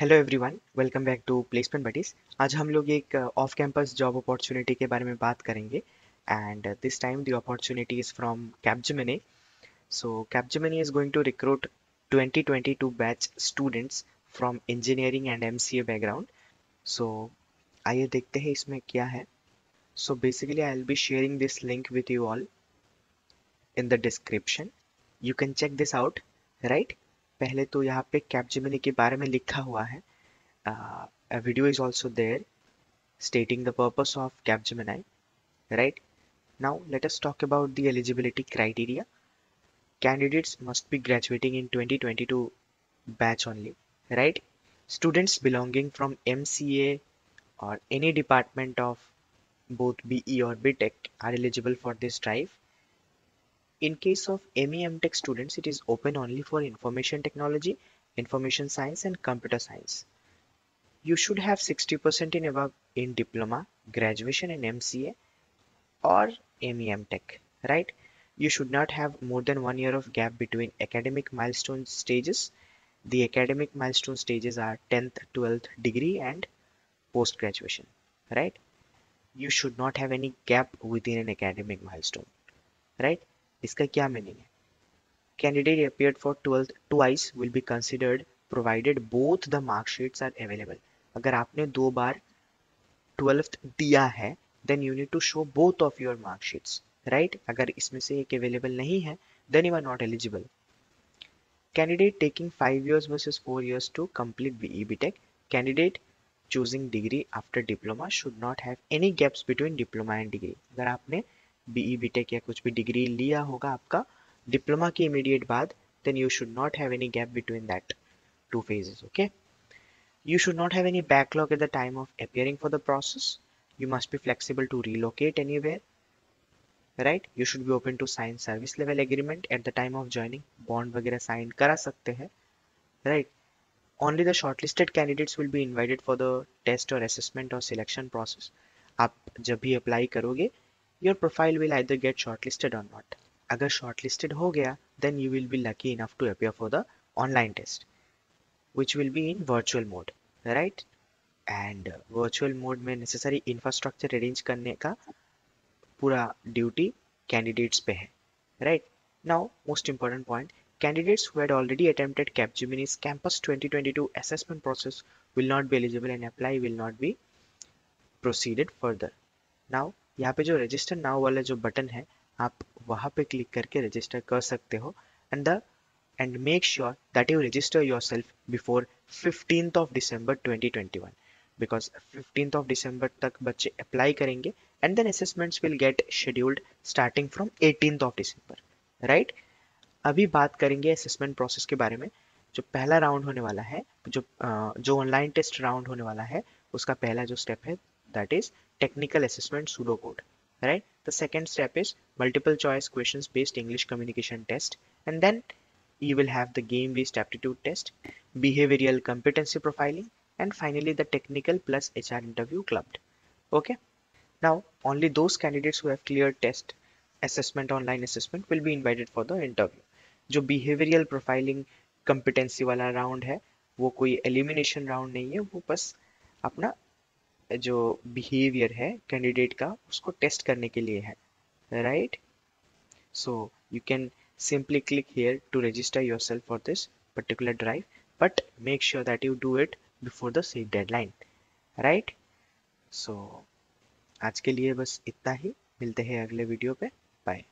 Hello everyone welcome back to placement buddies आज हम लोग एक ऑफ़ कैंपस जॉब अपॉर्चुनिटी के बारे में बात करेंगे। And this time the opportunity is from Capgemini so Capgemini is going to recruit 2022 batch students from engineering and MCA background so आइए देखते हैं इसमें क्या है। So basically I will be sharing this link with you all in the description you can check this out right पहले तो यहाँ पे कैपजेमिनी के बारे में लिखा हुआ है video is also there stating the purpose of Capgemini, right? Now let us talk about the eligibility criteria. Candidates must be graduating in 2022 batch only, right? Students belonging from MCA or any department of both BE or BTech are eligible for this drive. In case of MEM Tech students, it is open only for information technology, information science and computer science. You should have 60% in above in diploma, graduation in MCA or MEM Tech, right? You should not have more than one year of gap between academic milestone stages. The academic milestone stages are 10th, 12th degree and post graduation, right? You should not have any gap within an academic milestone, right? इसका क्या meaning है? Candidate appeared for twelfth twice will be considered provided both the marksheets are available अगर आपने दो बार twelfth दिया है then you need to show both of your marksheets right अगर इसमें से एक अवेलेबल नहीं है then you are not eligible candidate taking five years versus four years to complete BE BTech candidate choosing degree after diploma should not have any gaps between diploma and degree. अगर आपने be BTech या कुछ भी degree लिया होगा आपका diploma की immediate बाद then you should not have any gap between that two phases okay you should not have any backlog at the time of appearing for the process you must be flexible to relocate anywhere right you should be open to sign service level agreement at the time of joining bond वगैरह sign करा सकते हैं right only the shortlisted candidates will be invited for the test और assessment और selection process आप जब भी apply करोगे your profile will either get shortlisted or not. अगर shortlisted हो गया then you will be lucky enough to appear for the online test which will be in virtual mode right and virtual mode में necessary infrastructure arrange करने का पूरा duty candidates पे है right now most important point candidates who had already attempted Capgemini's campus 2022 assessment process will not be eligible and apply will not be proceeded further now यहाँ पे जो register now वाला जो बटन है, आप वहाँ पे क्लिक करके रजिस्टर कर सकते हो। And the end make sure that you register yourself before fifteenth of 2021 because fifteenth of December तक बच्चे अप्लाई करेंगे and then assessments will get scheduled starting from eighteen of December right अभी बात करेंगे असेसमेंट प्रोसेस के बारे में। जो पहला राउंड होने वाला है, जो जो ऑनलाइन टेस्ट राउंड होने वाला है, उसका पहला जो स्टेप है that is technical assessment pseudocode right the second step is multiple choice questions based english communication test and then you will have the game based aptitude test behavioral competency profiling and finally the technical plus hr interview clubbed okay now only those candidates who have cleared test assessment online assessment will be invited for the interview जो behavioral profiling competency वाला round है वो कोई elimination round नहीं है वो बस अपना जो बिहेवियर है कैंडिडेट का, उसको टेस्ट करने के लिए है right so you can simply click here to register yourself for this particular drive but make sure that you do it before the set deadline right so आज के लिए बस इतना ही। मिलते हैं अगले वीडियो पे। बाय